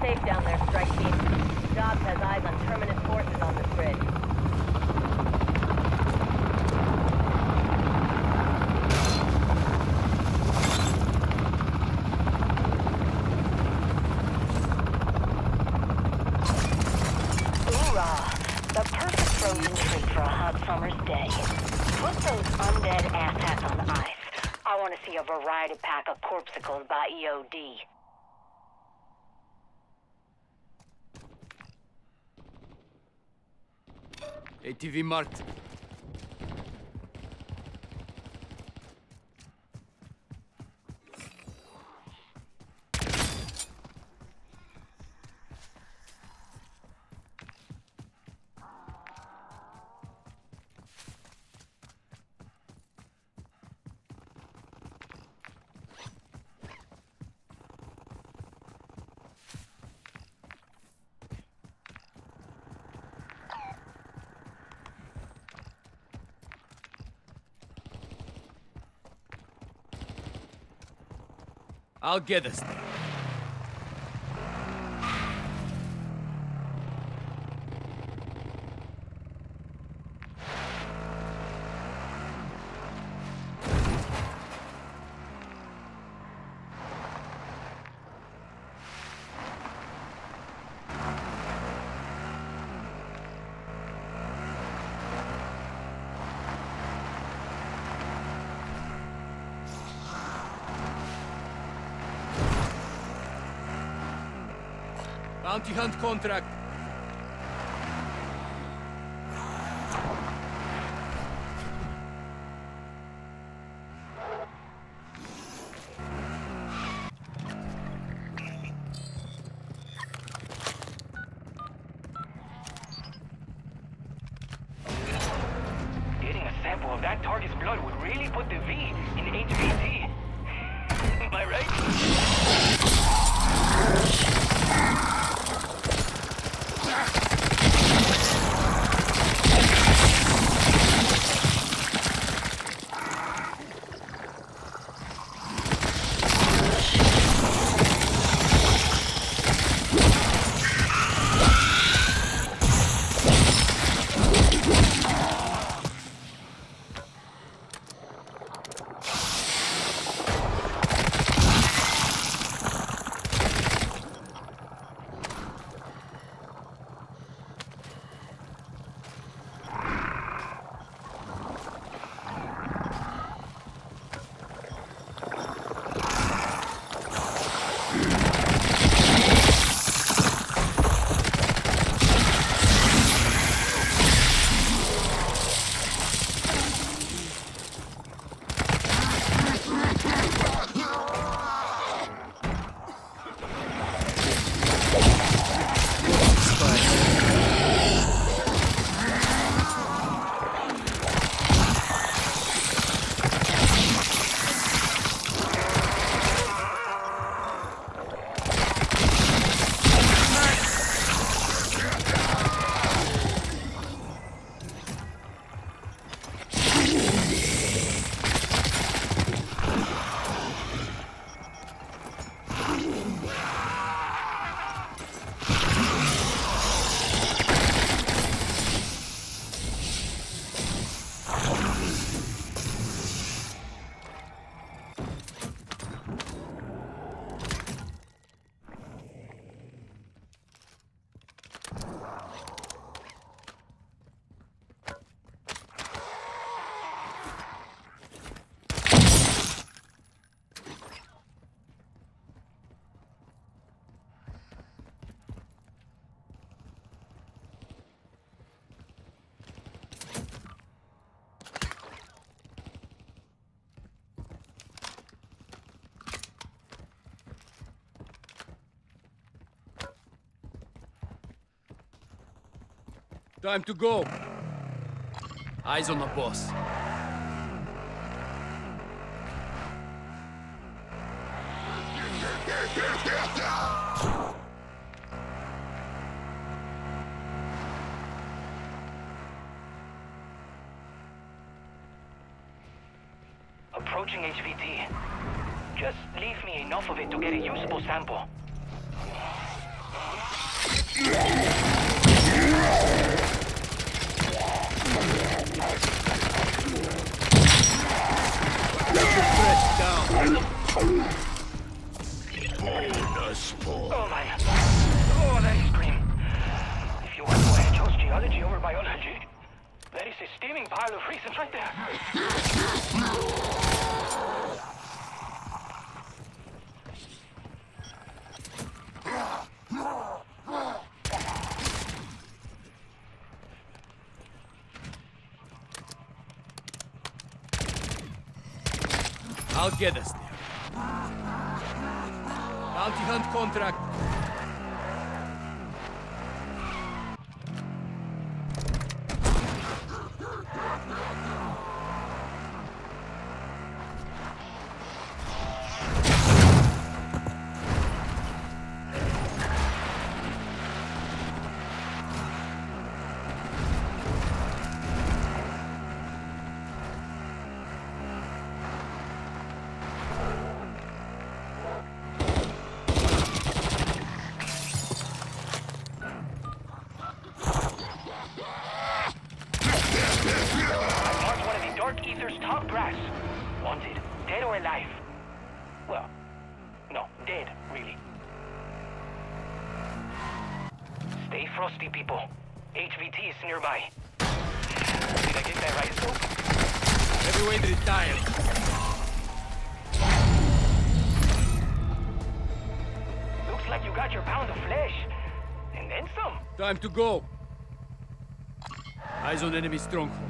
Move down there, strike team. Dobbs has eyes on Terminus forces on this bridge. Hoorah! The perfect frozen treat for a hot summer's day. Put those undead asshats on ice. I want to see a variety pack of corpsicles by EOD. ATV marked. I'll get this there. Bounty hunt contract. Time to go. Eyes on the boss. Approaching HVT. Just leave me enough of it to get a usable sample. Oh my. Oh, that is green. If you want to chose geology over biology. There is a steaming pile of reasons right there. together, Snare. Bounty hunt contract Time to go. Eyes on enemy stronghold.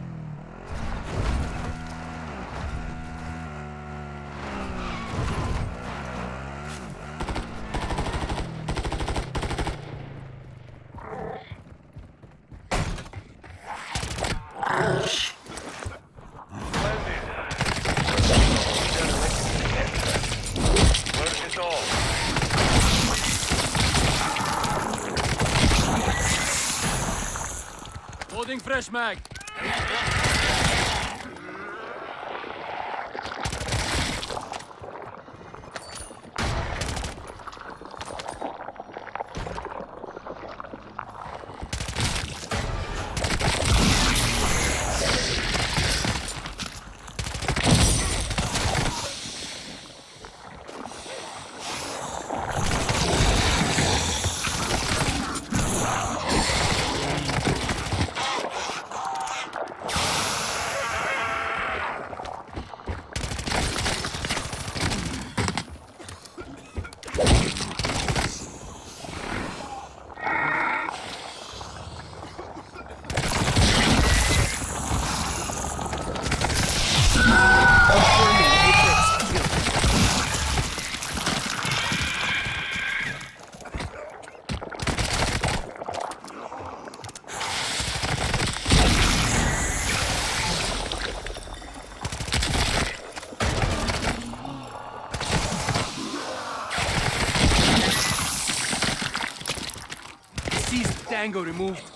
Tango removed.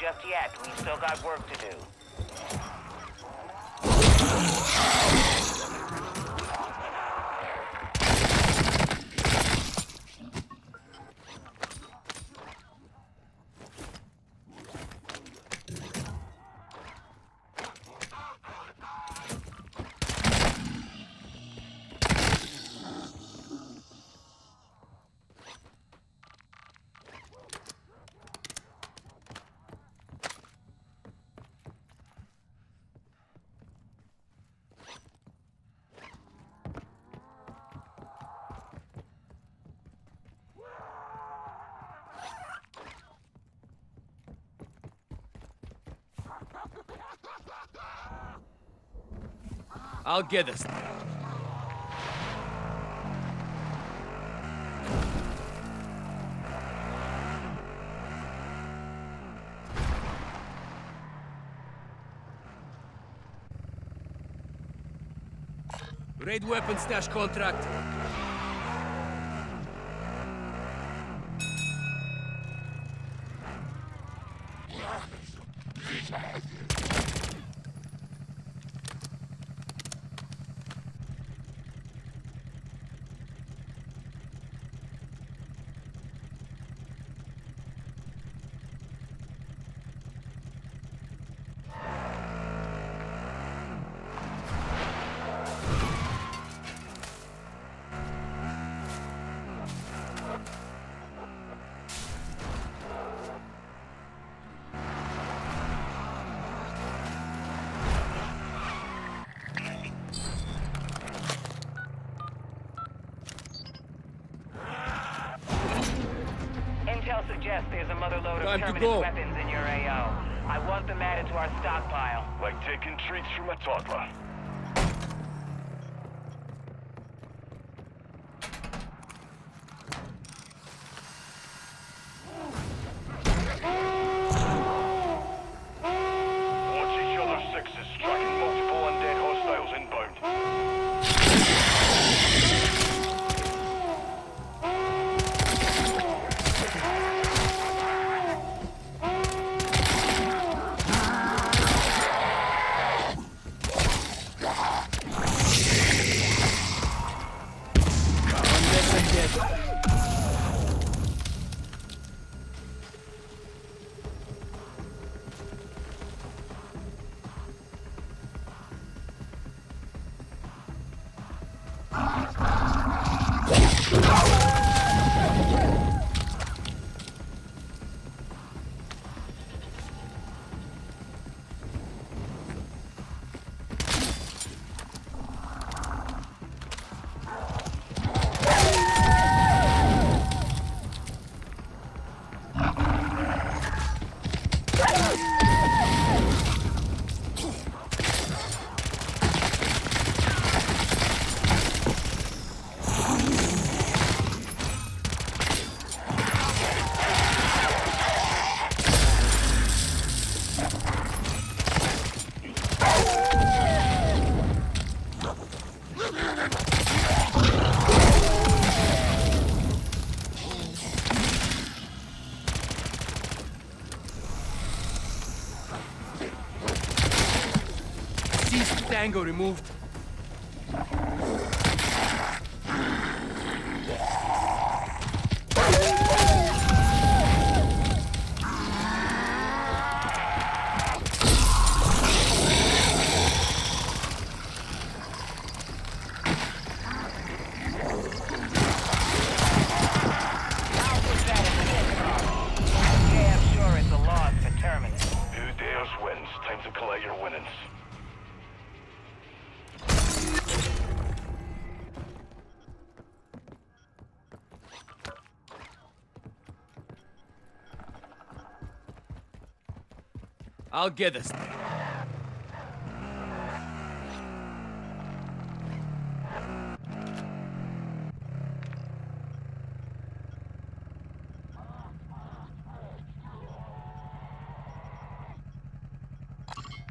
Just yet. We've still got work to do. I'll get this. Raid weapon stash contract. Time to go. weapons in your AO. I want them added to our stockpile. Like taking treats from a toddler. Tango removed. I'll get this.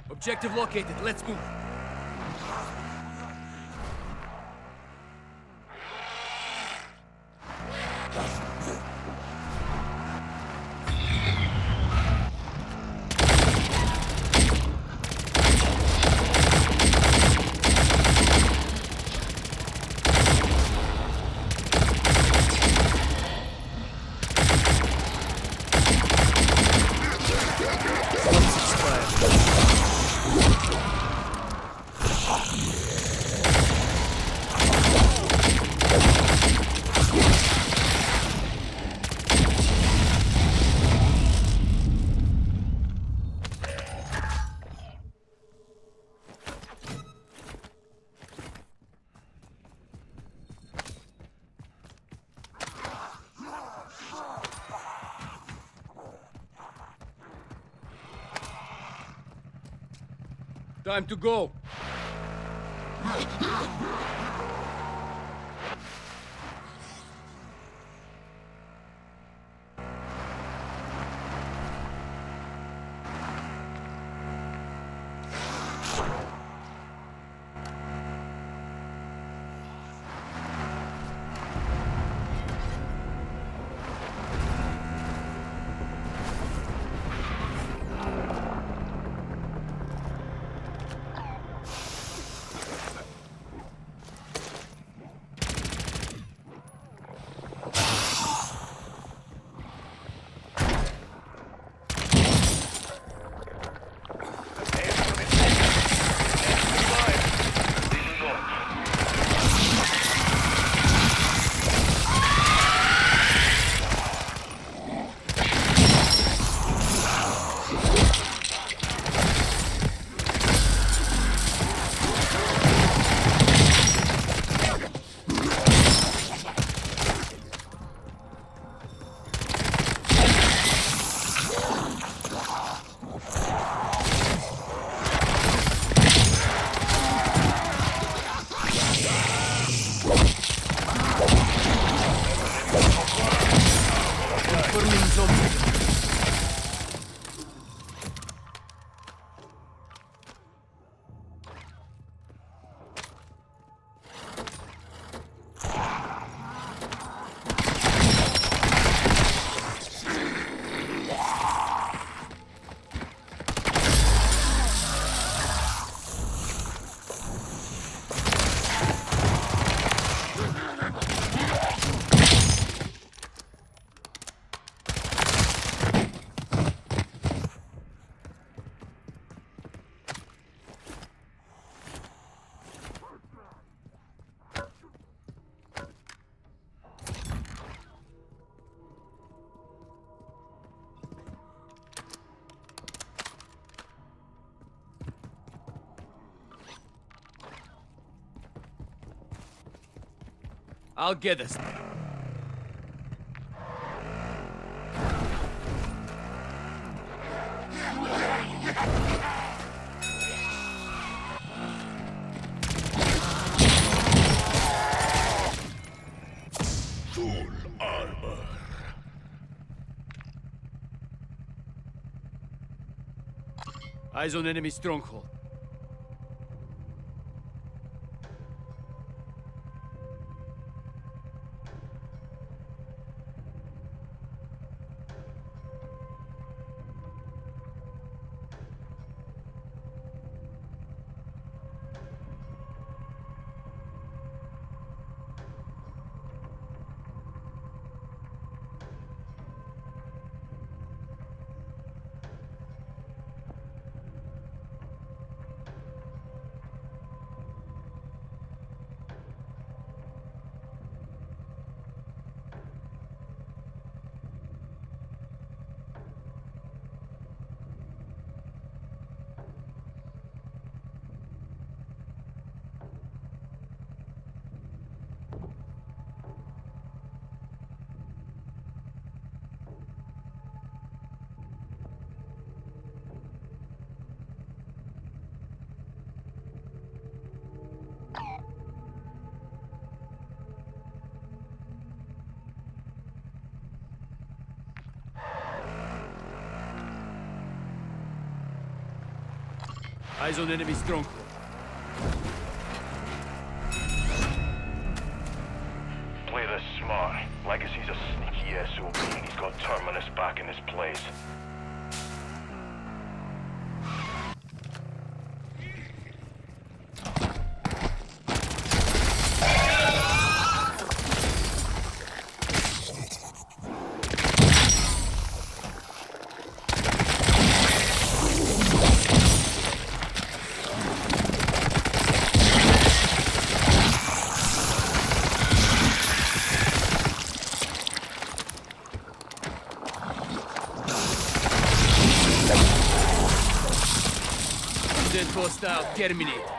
Objective located. Let's move. Time to go. I'll get this. Eyes on enemy stronghold. Eyes on enemy stronghold. Hostile, terminate.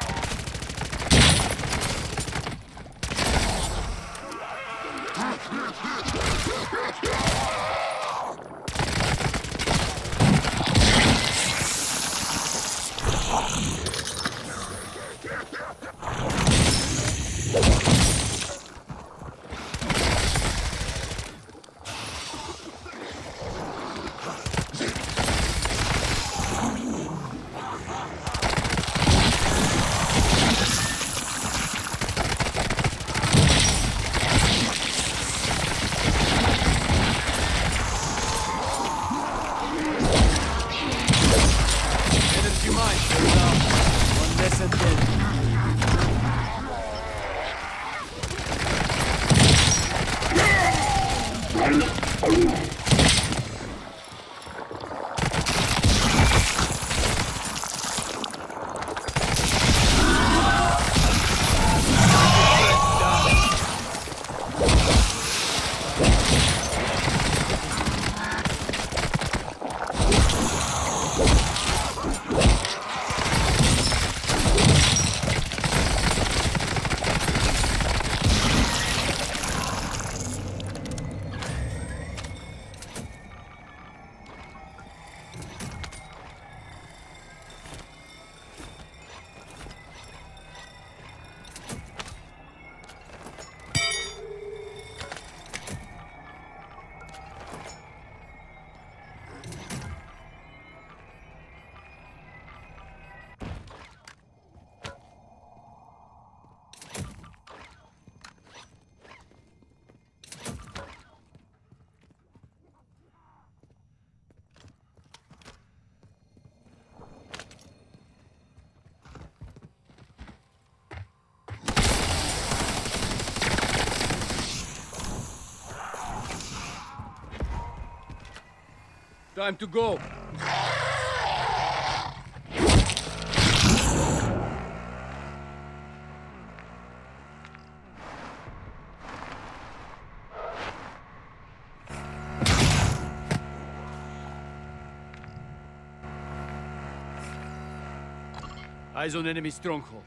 Time to go. Eyes on enemy stronghold.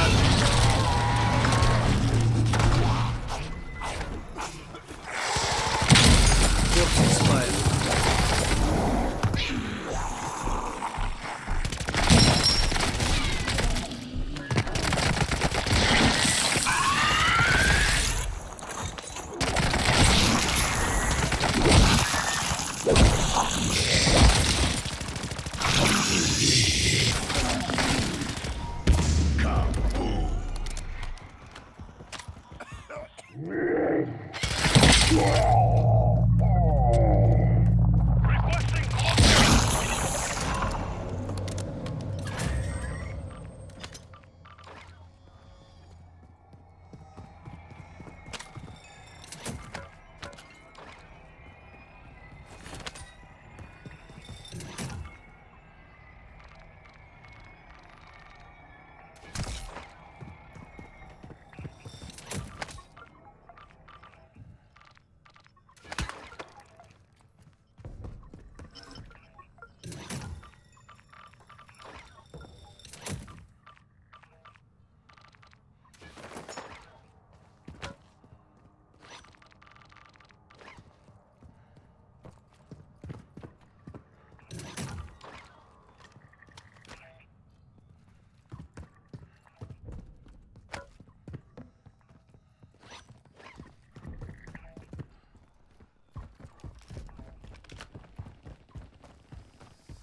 Enemy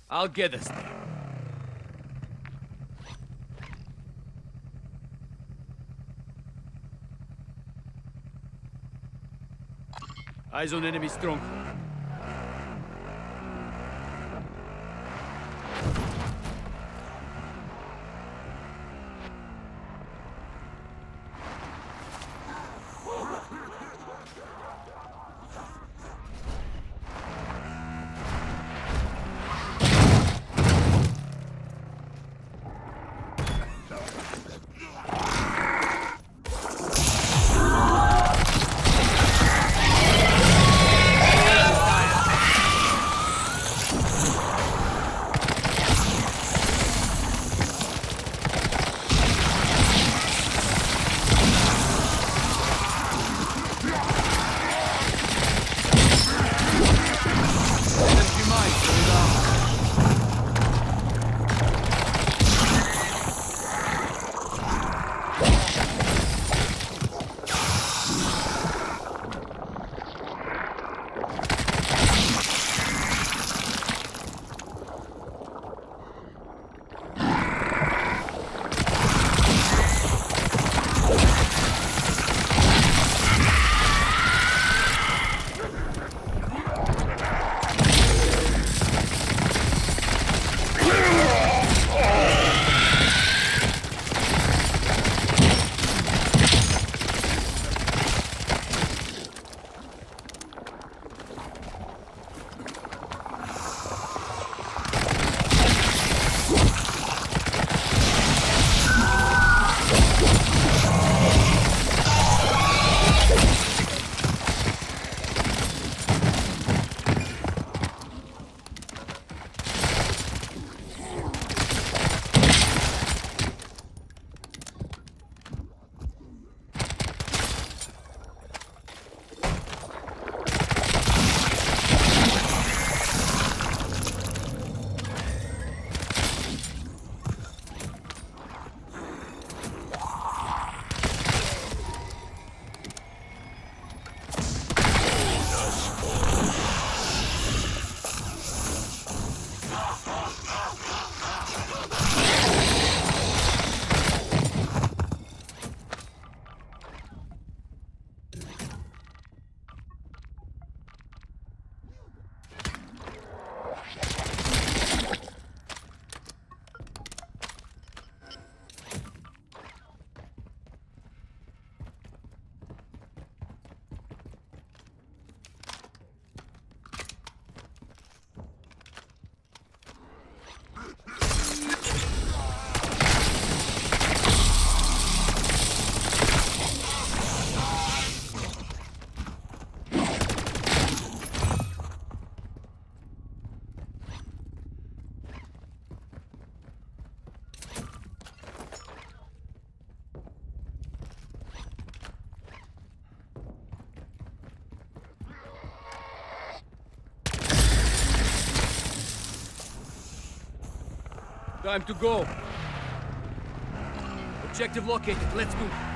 I'll get this there. Eyes on enemy stronghold. Time to go. Objective located. Let's move.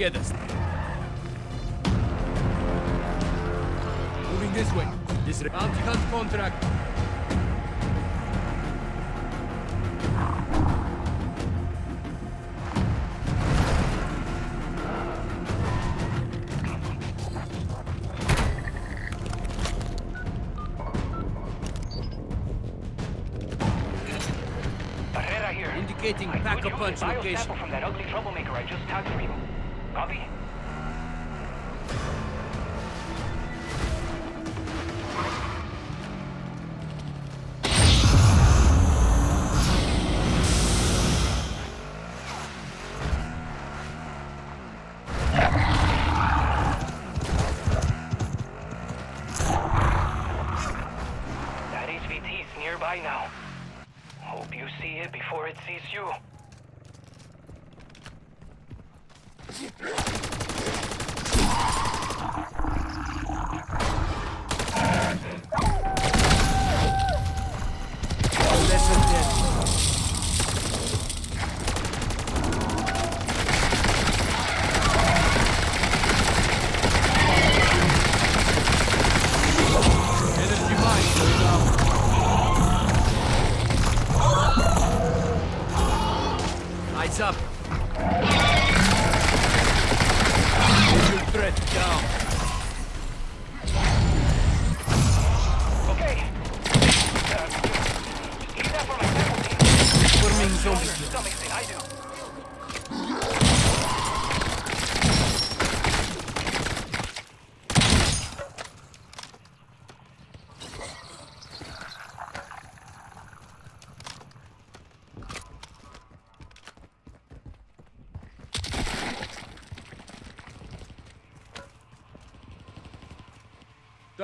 Get us. Moving this way. This bounty hunt contract. Indicating pack could a use punch location. from that ugly troublemaker I just tagged for you.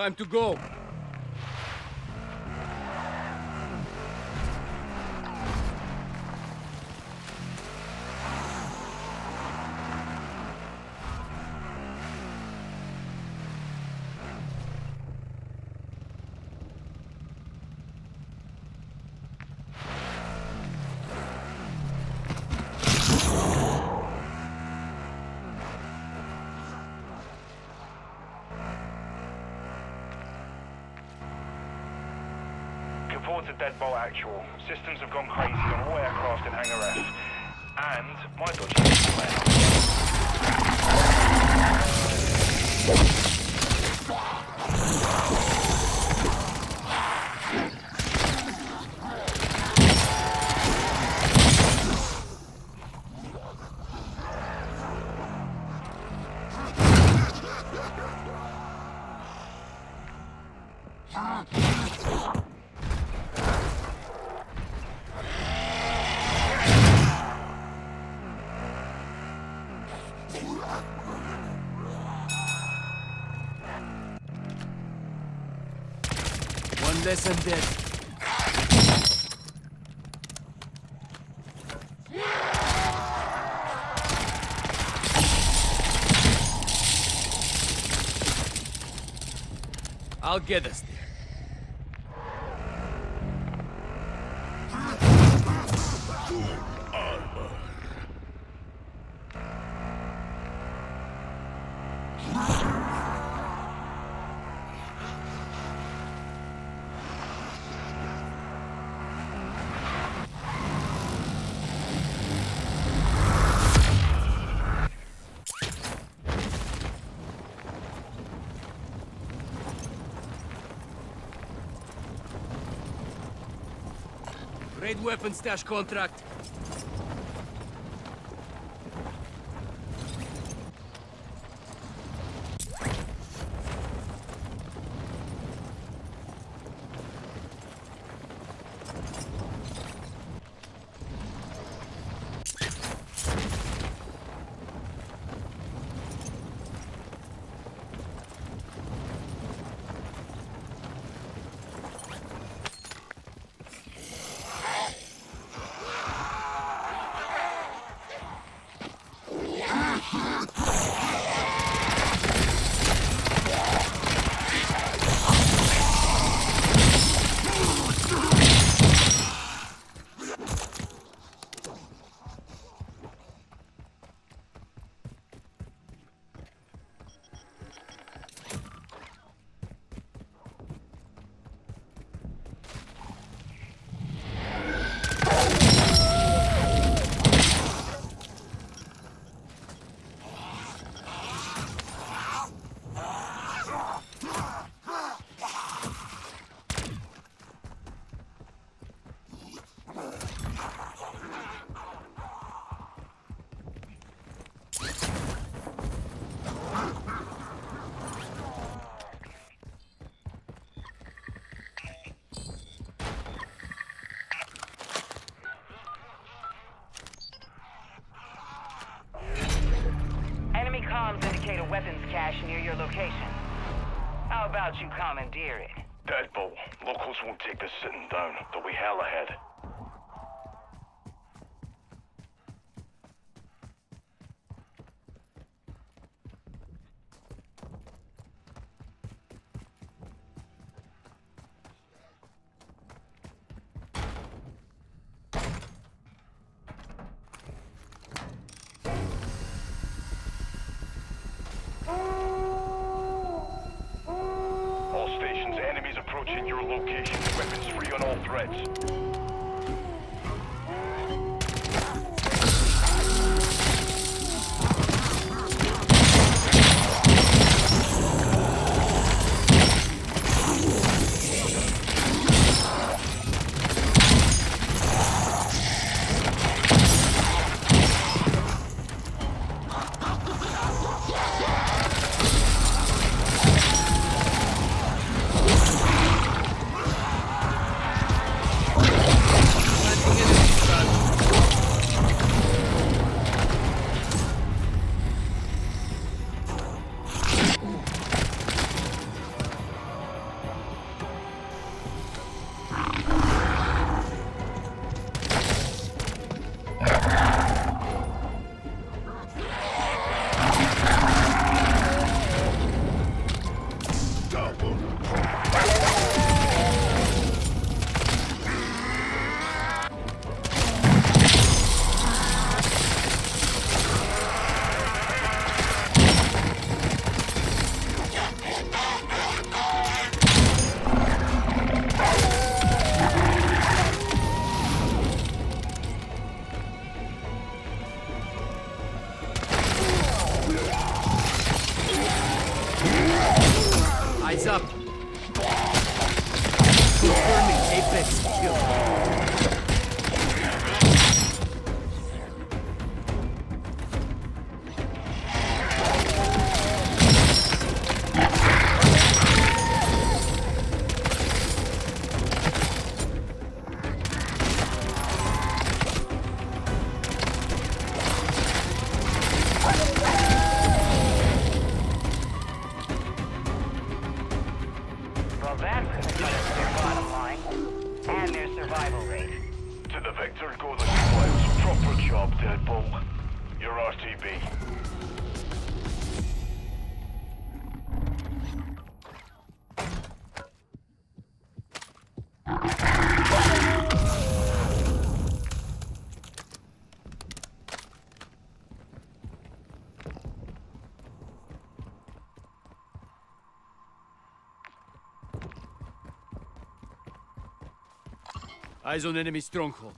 Time to go. Deadbolt actual. Systems have gone crazy on all aircraft in Hangar F. And my dodgy flare. One less undead. I'll get us there. Weapon stash contract. Enemy comms indicate a weapons cache near your location. How about you commandeer it? Deadbolt. Locals won't take this sitting we hell ahead. Approaching your location. Weapons free on all threats. Eyes on enemy stronghold.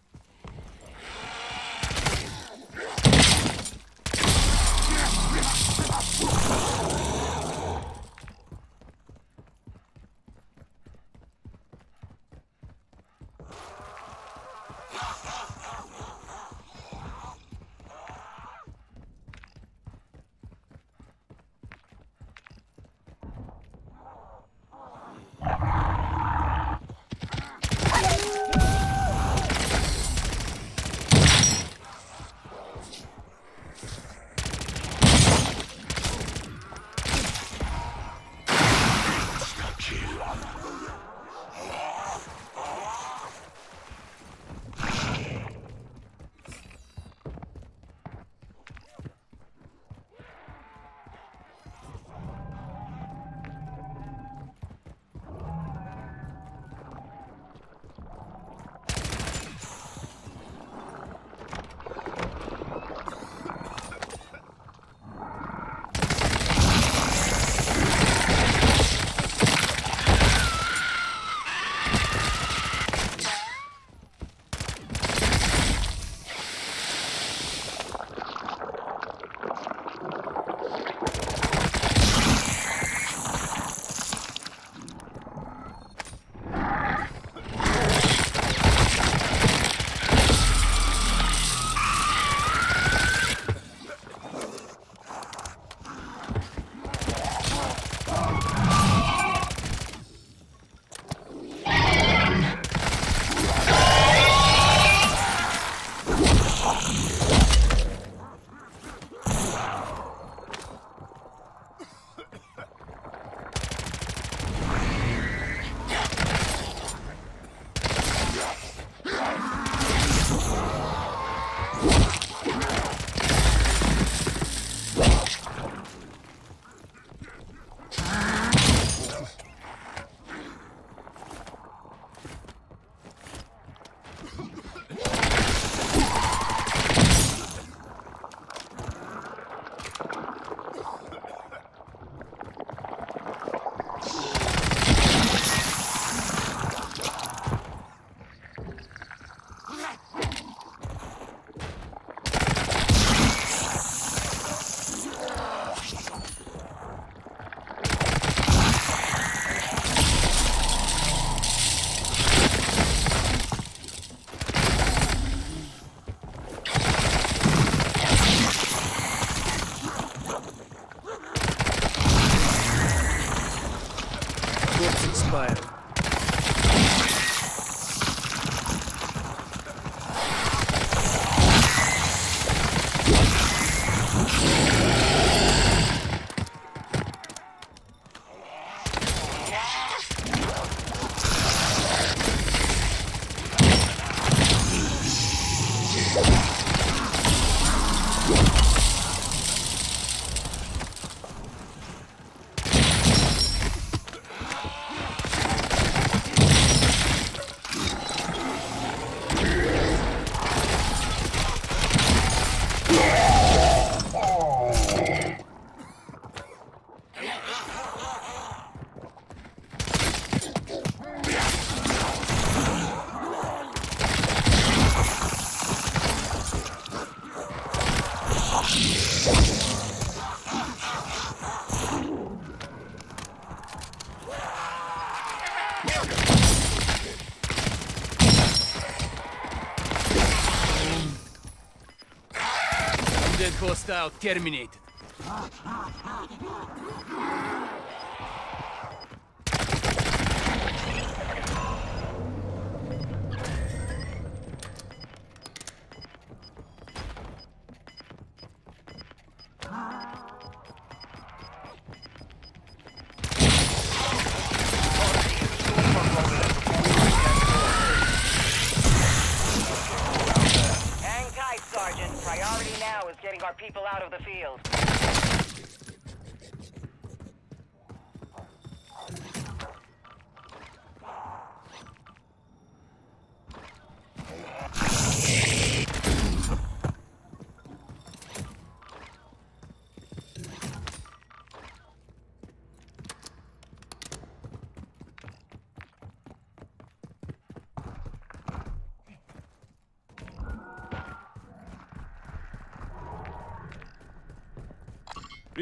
Undead hostile terminated.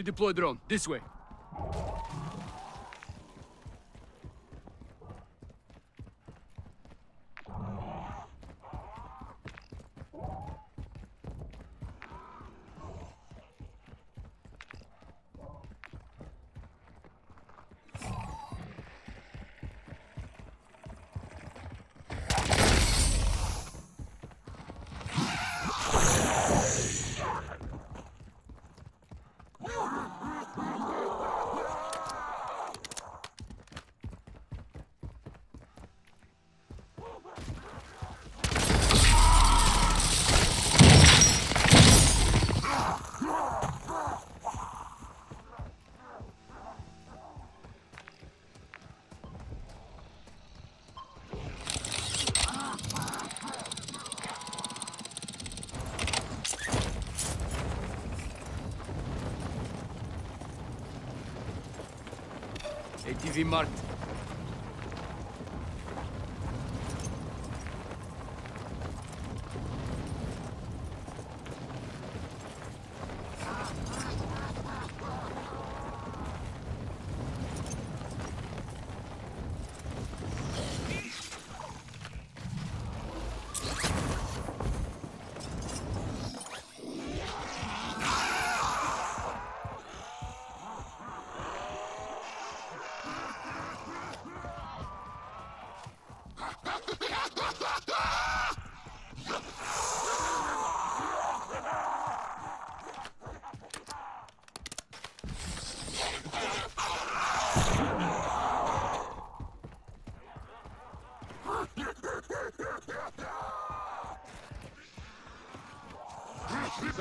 Redeploy drone. This way. ATV marked.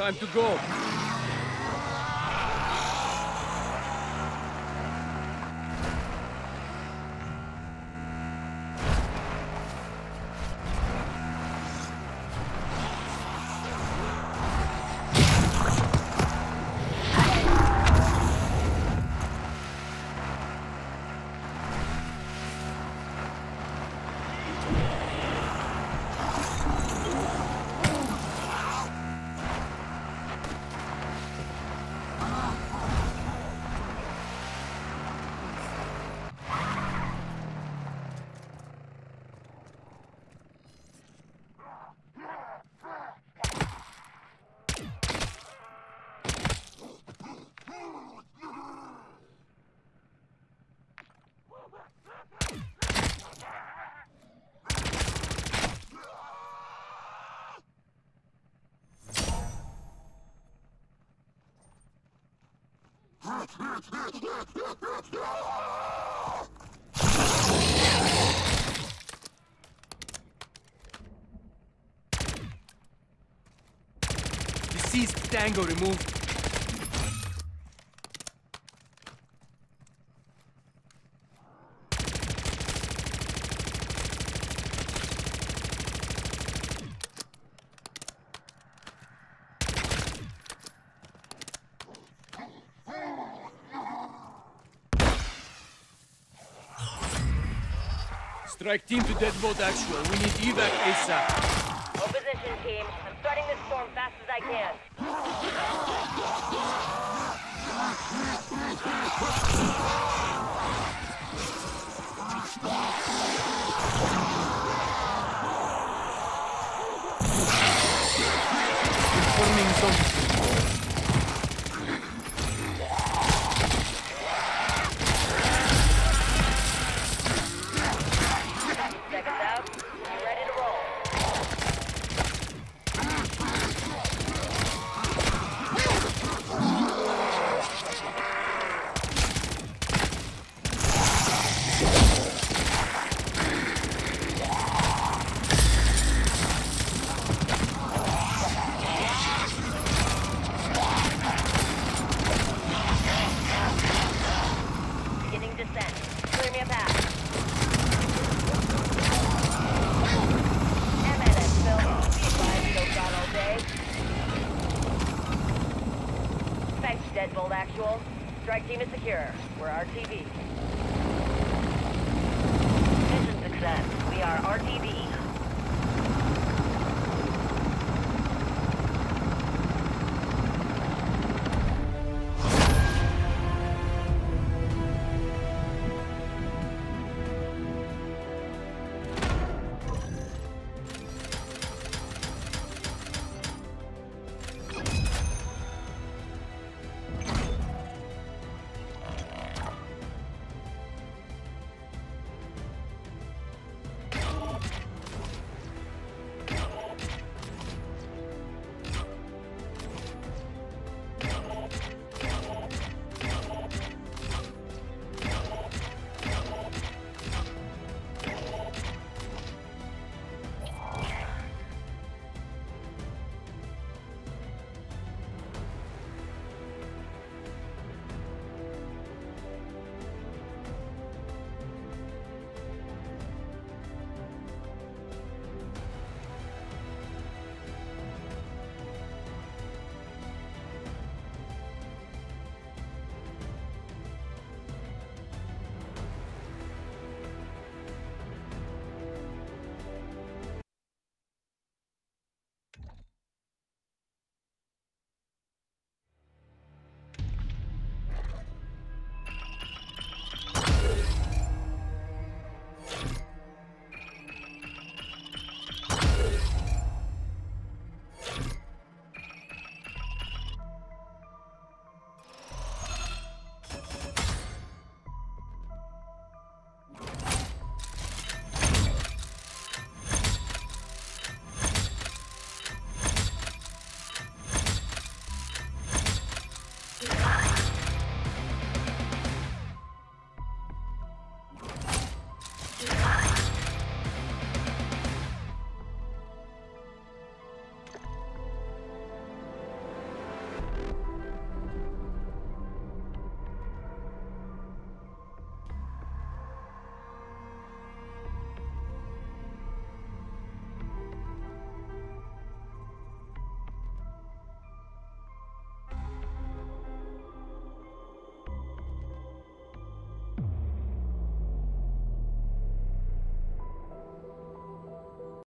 Time to go. Deceased Tango removed. Strike team to deadbolt actual. We need evac ASAP. Opposition team, I'm starting this storm fast as I can.